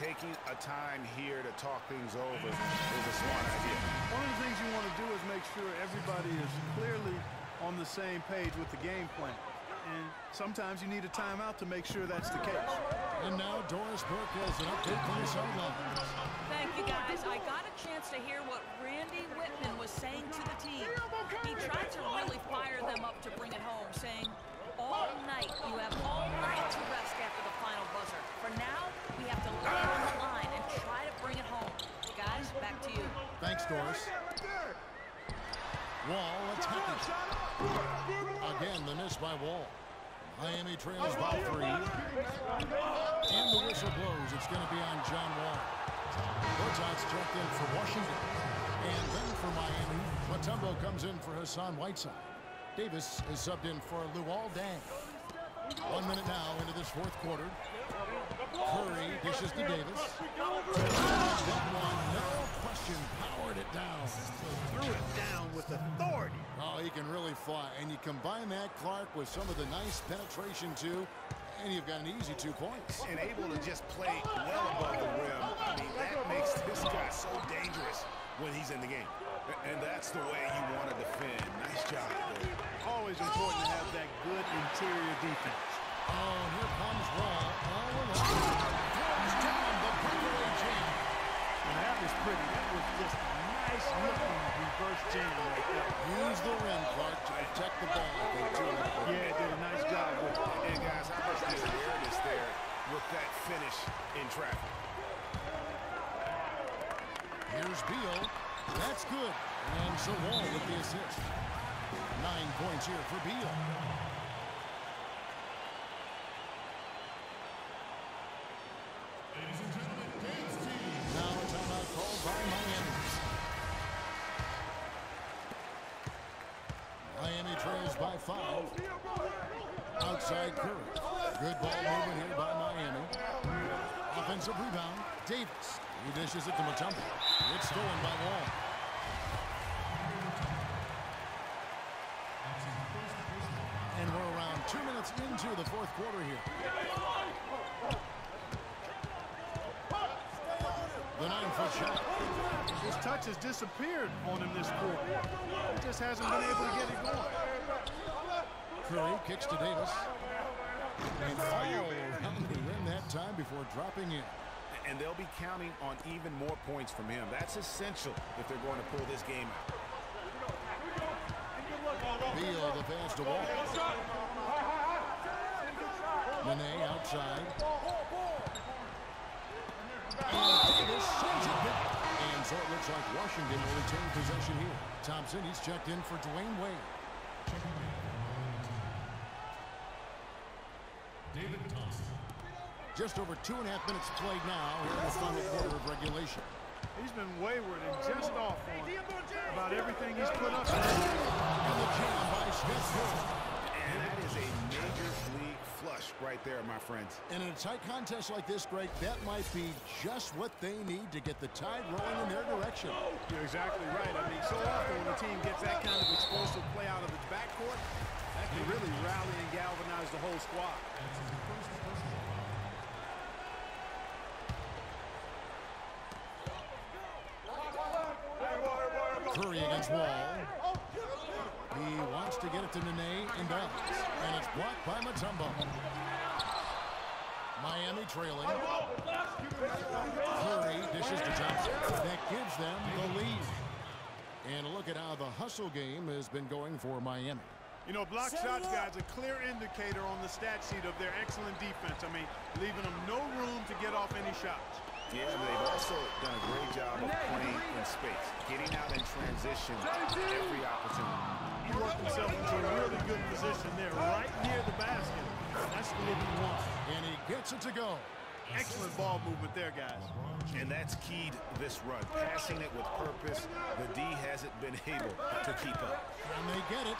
taking a time here to talk things over is a smart idea. One of the things you want to do is make sure everybody is clearly on the same page with the game plan. And sometimes you need a timeout to make sure that's the case. And now Doris Burke has an update from the sidelines. Thank you, guys. I got a chance to hear what Randy Wittman was saying to the team. He tried to really fire them up to bring it home, saying, all night, you have all night to rest after the final buzzer. For now, we have to lay on the line and try to bring it home. Guys, back to you. Doris. Wall attacking. Again, the miss by Wall. Miami trails by three. And the whistle blows. It's going to be on John Wall. Bertot's checked in for Washington. And then for Miami, Mutombo comes in for Hassan Whiteside. Davis is subbed in for Luol Deng. One minute now into this fourth quarter. Curry dishes to Davis. That one, no question, powered it down. Threw it down with authority. Oh, he can really fly. And you combine that, Clark, with some of the nice penetration, too, and you've got an easy two points. And able to just play well above the rim. I mean, that makes this guy so dangerous when he's in the game. And that's the way you want to defend. Nice job, Bill. Always important to have that good interior defense. Oh, and here comes Wall all alone. Throws down the breakaway jam. And that was pretty. That was just a nice looking reverse jam right there. Use the rim, Clark, to protect the ball. They do it. Yeah, did a nice job with it. And guys, how much awareness there with that finish in traffic? Here's Beal. That's good. And so Wall with the assist. Nine points here for Beal. Five. Outside Curry. Good ball movement here by Miami. Offensive rebound. Davis. He dishes it to Mutombo. It's stolen by Wall. And we're around two minutes into the fourth quarter here. The nine-foot shot. His touch has disappeared on him this quarter. He just hasn't been able to get it going. Curry kicks to Davis. And all around the rim that time before dropping in. And they'll be counting on even more points from him. That's essential if they're going to pull this game out. Beal the pass to Wall. Nene outside. And Davis sends it back. And so it looks like Washington will retain possession here. Thompson, he's checked in for Dwyane Wade. David Thompson. Just over two and a half minutes played now here in the final quarter of regulation. He's been wayward and just off on about everything he's put up. And the jam by Steph Curry. And that is a major league flush right there, my friends. And in a tight contest like this, Greg, that might be just what they need to get the tide rolling in their direction. You're exactly right. I mean, so often when a team gets that kind of explosive play out of its backcourt, that can really rally and galvanize the whole squad. Curry against Wall. He wants to get it to Nene and does. And it's blocked by Mutombo. Miami trailing. Curry dishes to Thompson. That gives them the lead. And look at how the hustle game has been going for Miami. You know, block shots, guys, a clear indicator on the stat sheet of their excellent defense. I mean, leaving them no room to get off any shots. Yeah, but they've also done a great job of playing in space, getting out in transition every opportunity. He worked himself into a really good position there, right near the basket. That's the look he wants. And he gets it to go. Excellent ball movement there, guys. And that's keyed this run, passing it with purpose. The D hasn't been able to keep up. And they get it.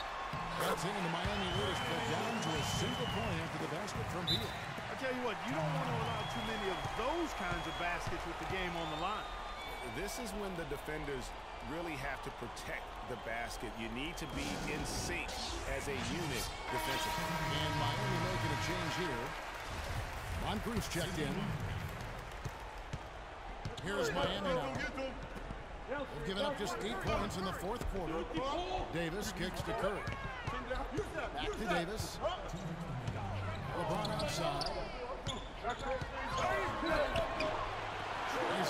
That's in, and the Miami lead is put down to a single point after the basket from Beal. I tell you what, you don't want to allow too many of those kinds of baskets with the game on the line. This is when the defenders really have to protect the basket. You need to be in sync as a unit defensively. And Miami making a change here. Moncrief's checked in. Here's Miami now. They've given up just eight points in the fourth quarter. Davis kicks to Curry. Back to Davis. LeBron outside. Tries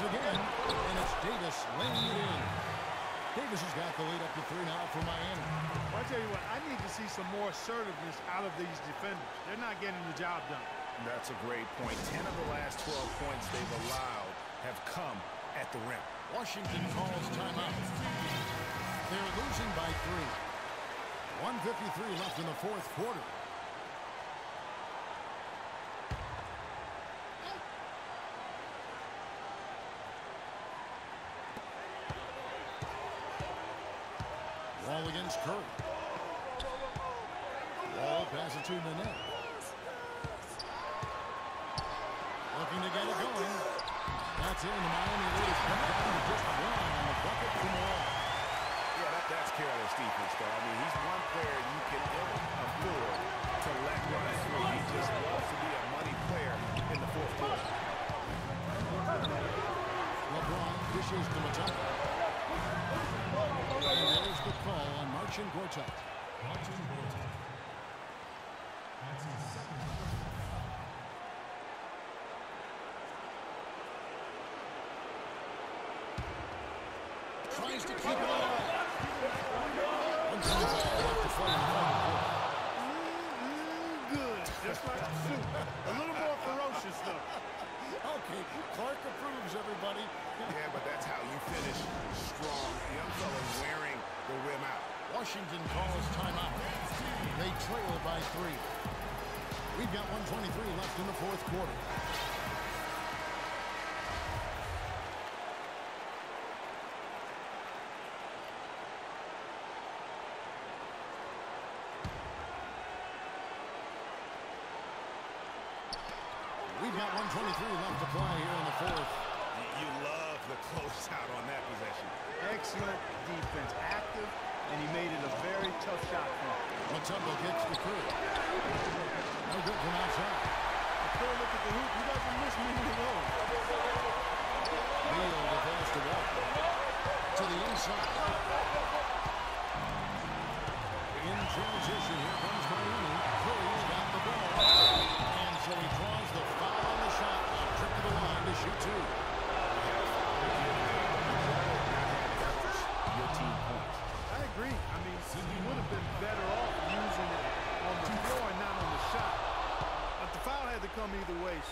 again, and it's Davis laying it in. Davis has got the lead up to three now for Miami. Well, I tell you what, I need to see some more assertiveness out of these defenders. They're not getting the job done. That's a great point. 10 of the last 12 points they've allowed have come at the rim. Washington calls timeout. They're losing by three. 153 left in the fourth quarter. Wall against Curry. Wall passes to Nene. Looking to get it going. That's in. The Miami lead is down to just one on the bucket from Wall. Yeah, that, that's careless defense, though. I mean, he's one player you can ever afford to let run through. He just loves to be a money player in the fourth quarter. LeBron dishes to Mutombo. And there's the call on Marcin Gortat. Martin Gortat. That's his second. Tries to keep it alive. One time to play the fourth. Good, just like soup. A little more ferocious, though. Okay, Clark approves, everybody. Yeah, but that's how you finish strong. Young fella wearing the rim out. Washington calls timeout. They trail by three. We've got 123 left in the fourth quarter. We've got 123 left to play here in the fourth. You- You love the closeout on that possession. Excellent defense, active, and he made it a very tough shot for him. Mutombo kicks the crew. No good from outside. Poor look at the hoop. He doesn't miss many of those.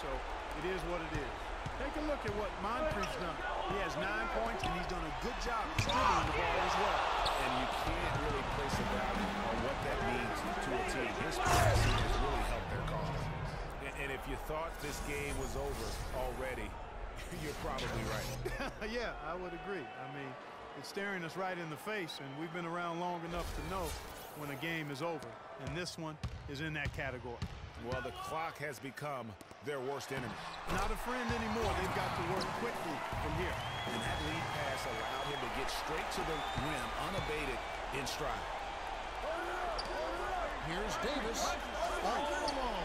So it is what it is. Take a look at what Moncrief's done. He has nine points, and he's done a good job distributing the ball as well. And you can't really place a value on what that means to a team. His passing has really helped their cause. And, and if you thought this game was over already, you're probably right. yeah, I would agree. I mean, it's staring us right in the face, and we've been around long enough to know when a game is over. And this one is in that category. Well, the clock has become their worst enemy. Not a friend anymore. They've got to work quickly from here. And that lead pass allowed him to get straight to the rim unabated in stride. Here's Davis. All alone.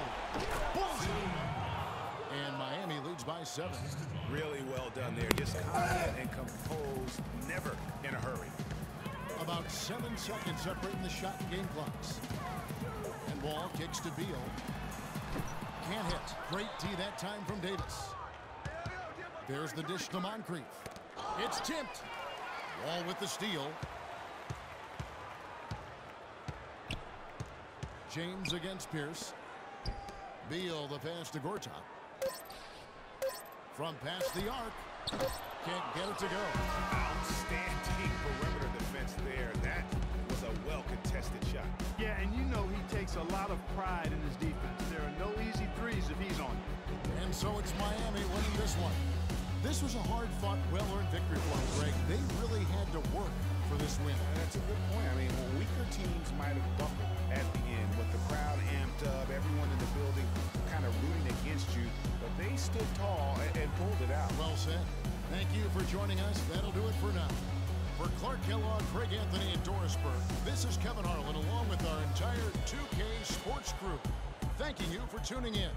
And Miami leads by seven. Really well done there. Just confident and composed, never in a hurry. About seven seconds separating the shot and game clocks. And Wall kicks to Beal. Can't hit. Great D that time from Davis. There's the dish to Moncrief. It's tipped. Wall with the steal. James against Pierce. Beal the pass to Gortat. From past the arc. Can't get it to go. Outstanding perimeter defense there. That was a well-contested shot. Yeah, and you know he takes a lot of pride in And so it's Miami winning this one. This was a hard-fought, well-earned victory for them, Greg. They really had to work for this win. That's a good point. I mean, weaker teams might have buckled at the end with the crowd amped up, everyone in the building kind of rooting against you, but they stood tall and, and pulled it out. Well said. Thank you for joining us. That'll do it for now. For Clark Kellogg, Greg Anthony, and Doris Burke, this is Kevin Harlan along with our entire 2K Sports crew, thanking you for tuning in.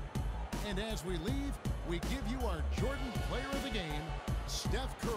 And as we leave, we give you our Jordan Player of the Game, Steph Curry.